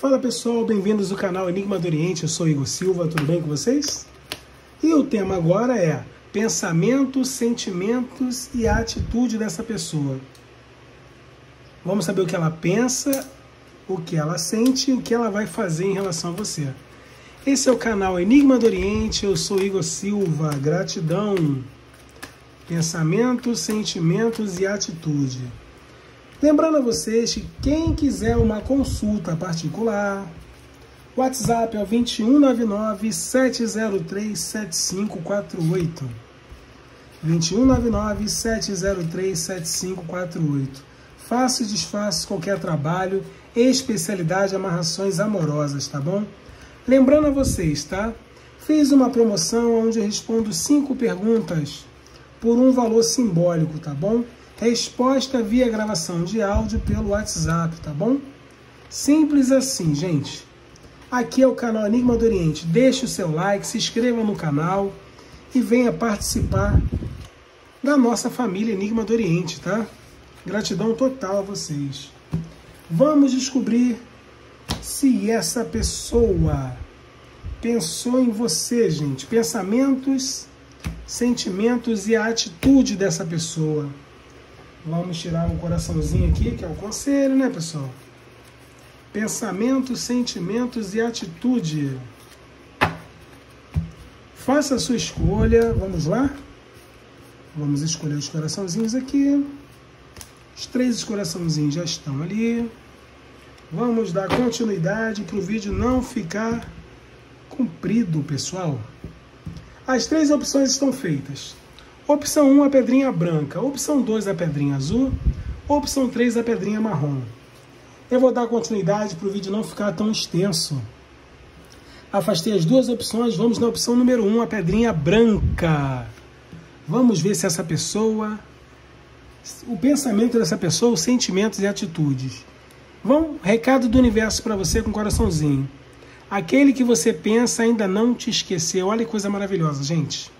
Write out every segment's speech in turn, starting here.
Fala pessoal, bem-vindos ao canal Enigma do Oriente, eu sou Igor Silva, tudo bem com vocês? E o tema agora é pensamentos, sentimentos e a atitude dessa pessoa. Vamos saber o que ela pensa, o que ela sente e o que ela vai fazer em relação a você. Esse é o canal Enigma do Oriente, eu sou Igor Silva, gratidão. Pensamentos, sentimentos e atitude. Lembrando a vocês que quem quiser uma consulta particular, WhatsApp é o 2199 703 7548. 2199 703 7548. Faça e desfaça qualquer trabalho, especialidade amarrações amorosas, tá bom? Lembrando a vocês, tá? Fiz uma promoção onde eu respondo cinco perguntas por um valor simbólico, tá bom? Resposta via gravação de áudio pelo WhatsApp, tá bom? Simples assim, gente. Aqui é o canal Enigma do Oriente. Deixe o seu like, se inscreva no canal e venha participar da nossa família Enigma do Oriente, tá? Gratidão total a vocês. Vamos descobrir se essa pessoa pensou em você, gente. Pensamentos, sentimentos e a atitude dessa pessoa. Vamos tirar um coraçãozinho aqui, que é o conselho, né, pessoal? Pensamentos, sentimentos e atitude. Faça a sua escolha. Vamos lá? Vamos escolher os coraçãozinhos aqui. Os três coraçãozinhos já estão ali. Vamos dar continuidade para o vídeo não ficar comprido, pessoal. As três opções estão feitas. Opção 1, a pedrinha branca. Opção 2, a pedrinha azul. Opção 3, a pedrinha marrom. Eu vou dar continuidade para o vídeo não ficar tão extenso. Afastei as duas opções, vamos na opção número 1, a pedrinha branca. Vamos ver se essa pessoa, o pensamento dessa pessoa, os sentimentos e atitudes. Vamos, recado do universo para você com coraçãozinho. Aquele que você pensa ainda não te esqueceu. Olha que coisa maravilhosa, gente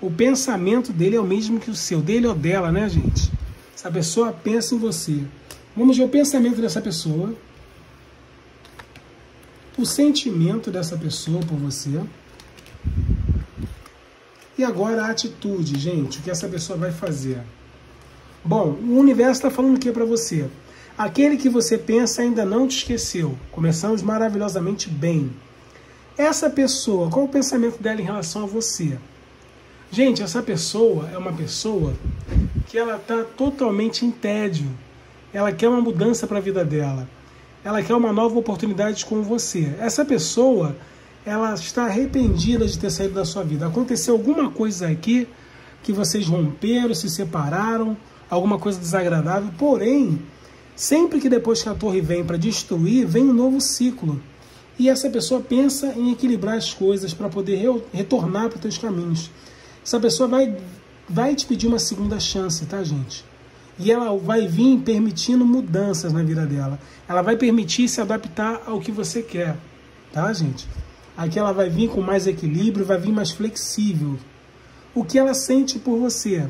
o pensamento dele é o mesmo que o seu, dele ou dela, né, gente? Essa pessoa pensa em você. Vamos ver o pensamento dessa pessoa, o sentimento dessa pessoa por você. E agora a atitude, gente, o que essa pessoa vai fazer. Bom, o universo está falando o que para você? Aquele que você pensa ainda não te esqueceu. Começamos maravilhosamente bem. Essa pessoa, qual o pensamento dela em relação a você? Gente, essa pessoa é uma pessoa que ela está totalmente em tédio. Ela quer uma mudança para a vida dela. Ela quer uma nova oportunidade com você. Essa pessoa, ela está arrependida de ter saído da sua vida. Aconteceu alguma coisa aqui que vocês romperam, se separaram, alguma coisa desagradável. Porém, sempre que depois que a torre vem para destruir, vem um novo ciclo. E essa pessoa pensa em equilibrar as coisas para poder retornar para os seus caminhos. Essa pessoa vai, vai te pedir uma segunda chance, tá, gente? E ela vai vir permitindo mudanças na vida dela. Ela vai permitir se adaptar ao que você quer, tá, gente? Aqui ela vai vir com mais equilíbrio, vai vir mais flexível. O que ela sente por você?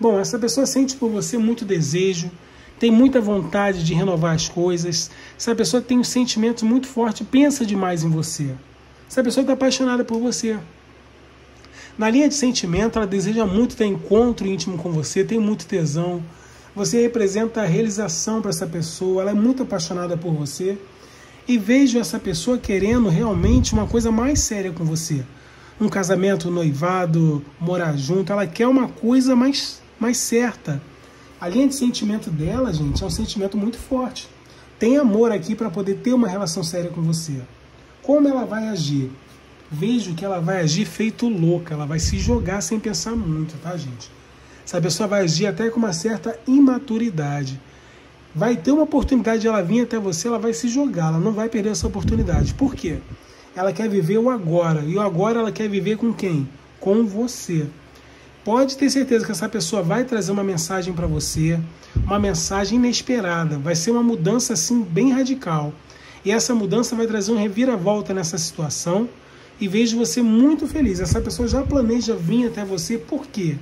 Bom, essa pessoa sente por você muito desejo, tem muita vontade de renovar as coisas. Essa pessoa tem um sentimento muito forte, pensa demais em você. Essa pessoa está apaixonada por você. Na linha de sentimento, ela deseja muito ter encontro íntimo com você, tem muito tesão. Você representa a realização para essa pessoa, ela é muito apaixonada por você. E vejo essa pessoa querendo realmente uma coisa mais séria com você. Um casamento, um noivado, morar junto, ela quer uma coisa mais, mais certa. A linha de sentimento dela, gente, é um sentimento muito forte. Tem amor aqui para poder ter uma relação séria com você. Como ela vai agir? Vejo que ela vai agir feito louca, ela vai se jogar sem pensar muito, tá, gente? Essa pessoa vai agir até com uma certa imaturidade. Vai ter uma oportunidade de ela vir até você, ela vai se jogar, ela não vai perder essa oportunidade. Por quê? Ela quer viver o agora. E o agora ela quer viver com quem? Com você. Pode ter certeza que essa pessoa vai trazer uma mensagem para você, uma mensagem inesperada. Vai ser uma mudança assim bem radical. E essa mudança vai trazer um reviravolta nessa situação e vejo você muito feliz. Essa pessoa já planeja vir até você, por quê?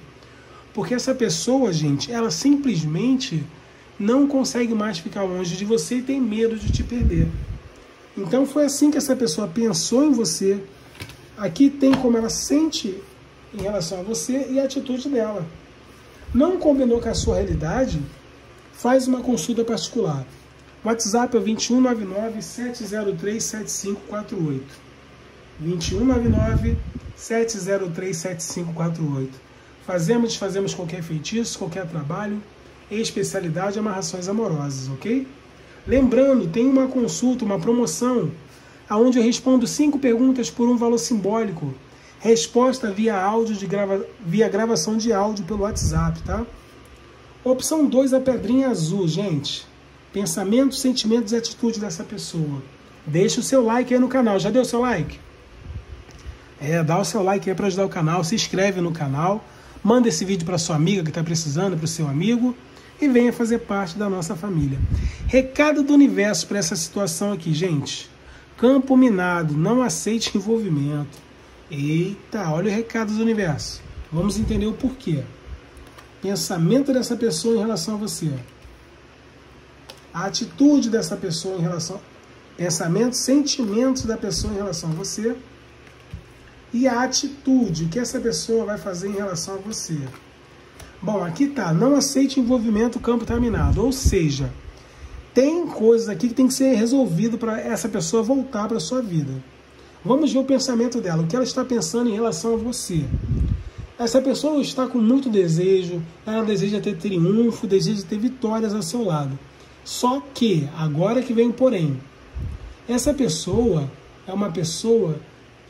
Porque essa pessoa, gente, ela simplesmente não consegue mais ficar longe de você e tem medo de te perder. Então foi assim que essa pessoa pensou em você. Aqui tem como ela sente em relação a você e a atitude dela. Não combinou com a sua realidade? Faz uma consulta particular. WhatsApp é 2199 703 7548. 2199 703 7548. Fazemos, desfazemos qualquer feitiço, qualquer trabalho, especialidade amarrações amorosas, ok? Lembrando, tem uma consulta, uma promoção, onde eu respondo cinco perguntas por um valor simbólico. Resposta via áudio de grava... via gravação de áudio pelo WhatsApp, tá? Opção 2, a pedrinha azul, gente. Pensamentos, sentimentos e atitude dessa pessoa. Deixa o seu like aí no canal. Já deu seu like? É, dá o seu like aí para ajudar o canal, se inscreve no canal, manda esse vídeo para sua amiga que está precisando, para o seu amigo e venha fazer parte da nossa família. Recado do universo para essa situação aqui, gente. Campo minado, não aceite envolvimento. Eita, olha o recado do universo. Vamos entender o porquê. Pensamento dessa pessoa em relação a você. A atitude dessa pessoa em relação. Pensamentos, sentimentos da pessoa em relação a você. E a atitude que essa pessoa vai fazer em relação a você. Bom, aqui tá, não aceite envolvimento campo terminado, ou seja, tem coisas aqui que tem que ser resolvido para essa pessoa voltar para sua vida. Vamos ver o pensamento dela, o que ela está pensando em relação a você. Essa pessoa está com muito desejo, ela deseja ter triunfo, deseja ter vitórias ao seu lado. Só que, agora que vem porém, essa pessoa é uma pessoa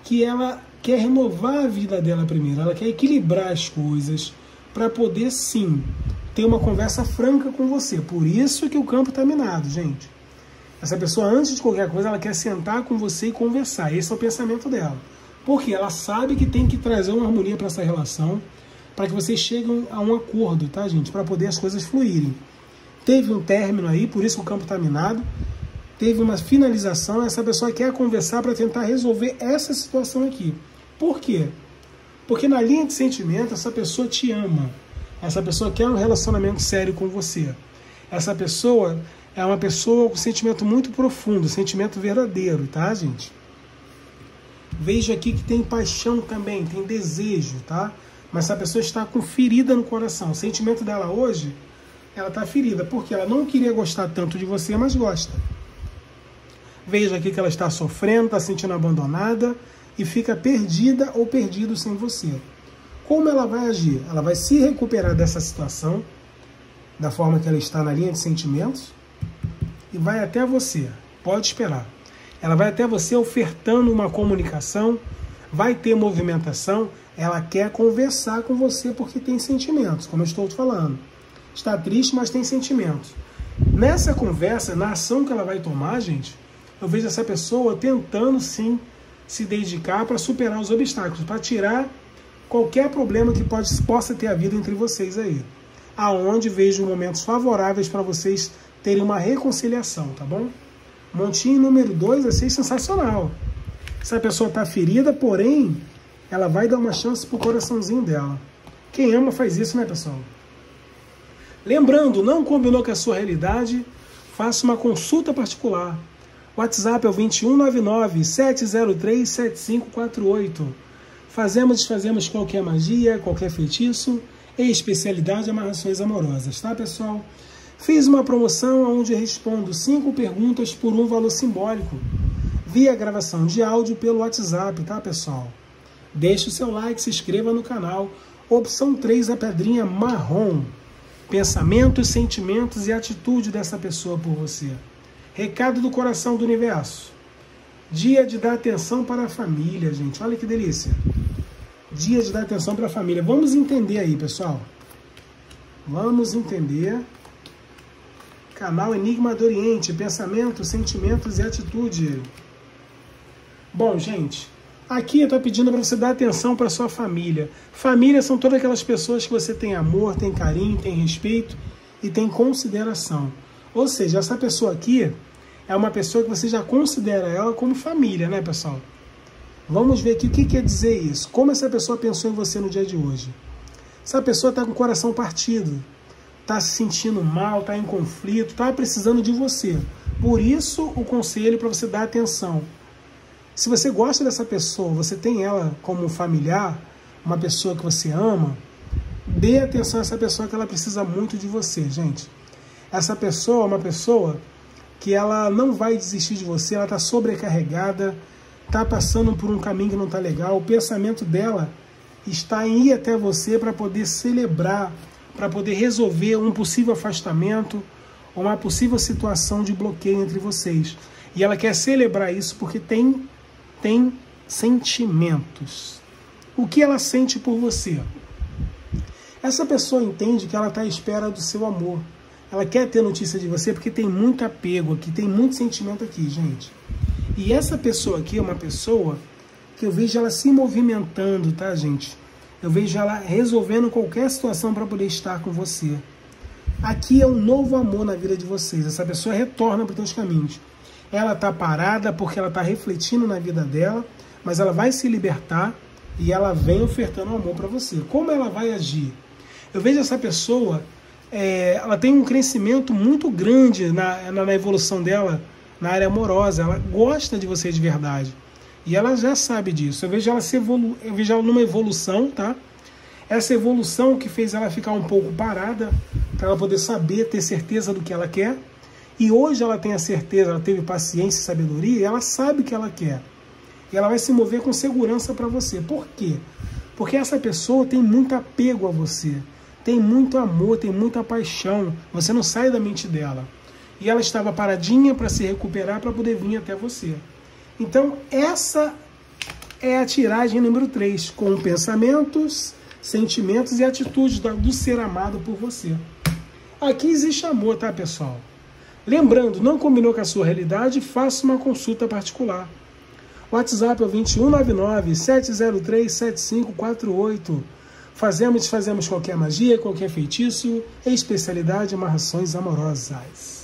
que ela quer renovar a vida dela primeiro, ela quer equilibrar as coisas, para poder sim ter uma conversa franca com você. Por isso que o campo está minado, gente. Essa pessoa, antes de qualquer coisa, ela quer sentar com você e conversar. Esse é o pensamento dela. Porque ela sabe que tem que trazer uma harmonia para essa relação, para que vocês cheguem a um acordo, tá, gente? Para poder as coisas fluírem. Teve um término aí, por isso o campo está minado. Teve uma finalização, essa pessoa quer conversar para tentar resolver essa situação aqui. Por quê? Porque na linha de sentimento, essa pessoa te ama. Essa pessoa quer um relacionamento sério com você. Essa pessoa é uma pessoa com sentimento muito profundo, sentimento verdadeiro, tá, gente? Vejo aqui que tem paixão também, tem desejo, tá? Mas essa pessoa está com ferida no coração. O sentimento dela hoje, ela está ferida, porque ela não queria gostar tanto de você, mas gosta. Vejo aqui que ela está sofrendo, está sentindo abandonada, e fica perdida ou perdido sem você. Como ela vai agir? Ela vai se recuperar dessa situação, da forma que ela está na linha de sentimentos, e vai até você. Pode esperar. Ela vai até você ofertando uma comunicação, vai ter movimentação, ela quer conversar com você porque tem sentimentos, como eu estou te falando. Está triste, mas tem sentimentos. Nessa conversa, na ação que ela vai tomar, gente, eu vejo essa pessoa tentando sim se dedicar para superar os obstáculos, para tirar qualquer problema que pode, possa ter havido entre vocês aí. Aonde vejo momentos favoráveis para vocês terem uma reconciliação, tá bom? Montinho número 2 vai ser sensacional. Se a pessoa está ferida, porém, ela vai dar uma chance pro coraçãozinho dela. Quem ama faz isso, né, pessoal? Lembrando, não combinou com a sua realidade, faça uma consulta particular. WhatsApp é o 2199-703-7548. Fazemos e desfazemos qualquer magia, qualquer feitiço e especialidade de amarrações amorosas, tá pessoal? Fiz uma promoção onde respondo cinco perguntas por um valor simbólico, via gravação de áudio pelo WhatsApp, tá pessoal? Deixe o seu like, se inscreva no canal. Opção 3, a pedrinha marrom. Pensamentos, sentimentos e atitude dessa pessoa por você. Recado do coração do universo. Dia de dar atenção para a família, gente. Olha que delícia. Dia de dar atenção para a família. Vamos entender aí, pessoal. Vamos entender. Canal Enigma do Oriente. Pensamentos, sentimentos e atitude. Bom, gente. Aqui eu estou pedindo para você dar atenção para sua família. Família são todas aquelas pessoas que você tem amor, tem carinho, tem respeito e tem consideração. Ou seja, essa pessoa aqui é uma pessoa que você já considera ela como família, né, pessoal? Vamos ver aqui o que quer dizer isso. Como essa pessoa pensou em você no dia de hoje? Essa pessoa está com o coração partido, está se sentindo mal, está em conflito, está precisando de você. Por isso o conselho para você dar atenção. Se você gosta dessa pessoa, você tem ela como familiar, uma pessoa que você ama, dê atenção a essa pessoa que ela precisa muito de você, gente. Essa pessoa é uma pessoa que ela não vai desistir de você, ela está sobrecarregada, está passando por um caminho que não está legal, o pensamento dela está em ir até você para poder celebrar, para poder resolver um possível afastamento uma possível situação de bloqueio entre vocês. E ela quer celebrar isso porque tem, tem sentimentos. O que ela sente por você? Essa pessoa entende que ela está à espera do seu amor. Ela quer ter notícia de você porque tem muito apego aqui, tem muito sentimento aqui, gente. E essa pessoa aqui é uma pessoa que eu vejo ela se movimentando, tá, gente? Eu vejo ela resolvendo qualquer situação para poder estar com você. Aqui é um novo amor na vida de vocês. Essa pessoa retorna para os teus caminhos. Ela está parada porque ela está refletindo na vida dela, mas ela vai se libertar e ela vem ofertando amor para você. Como ela vai agir? Eu vejo essa pessoa, é, ela tem um crescimento muito grande na, na, na evolução dela na área amorosa. Ela gosta de você de verdade. E ela já sabe disso. Eu vejo ela se evolu eu vejo ela numa evolução, tá? Essa evolução que fez ela ficar um pouco parada, para ela poder saber, ter certeza do que ela quer. E hoje ela tem a certeza, ela teve paciência e sabedoria, e ela sabe o que ela quer. E ela vai se mover com segurança para você. Por quê? Porque essa pessoa tem muito apego a você, tem muito amor, tem muita paixão. Você não sai da mente dela. E ela estava paradinha para se recuperar para poder vir até você. Então, essa é a tiragem número 3, com pensamentos, sentimentos e atitudes do ser amado por você. Aqui existe amor, tá, pessoal? Lembrando, não combinou com a sua realidade, faça uma consulta particular. WhatsApp é o 2199 703 7548. Fazemos e desfazemos qualquer magia, qualquer feitiço, especialidade amarrações amorosas.